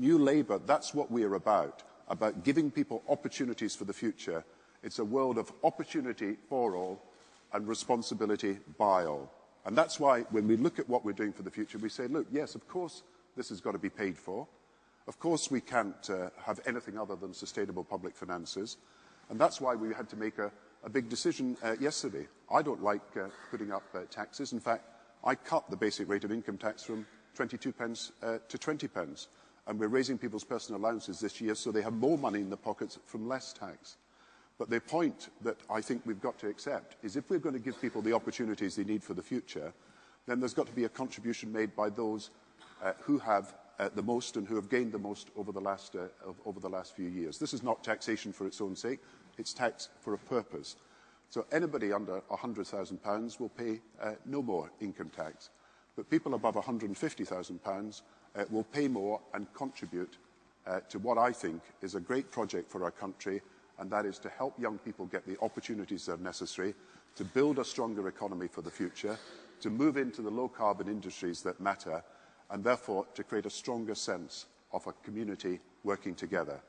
New Labour, that's what we are about, about giving people opportunities for the future. It's a world of opportunity for all and responsibility by all. And that's why when we look at what we're doing for the future, we say, look, yes, of course, this has got to be paid for. Of course, we can't uh, have anything other than sustainable public finances. And that's why we had to make a, a big decision uh, yesterday. I don't like uh, putting up uh, taxes. In fact, I cut the basic rate of income tax from 22 pence uh, to 20 pence. And we're raising people's personal allowances this year so they have more money in their pockets from less tax. But the point that I think we've got to accept is if we're going to give people the opportunities they need for the future, then there's got to be a contribution made by those uh, who have uh, the most and who have gained the most over the, last, uh, over the last few years. This is not taxation for its own sake, it's tax for a purpose. So anybody under £100,000 will pay uh, no more income tax. But people above £150,000 uh, will pay more and contribute uh, to what I think is a great project for our country, and that is to help young people get the opportunities that are necessary to build a stronger economy for the future, to move into the low-carbon industries that matter, and therefore to create a stronger sense of a community working together.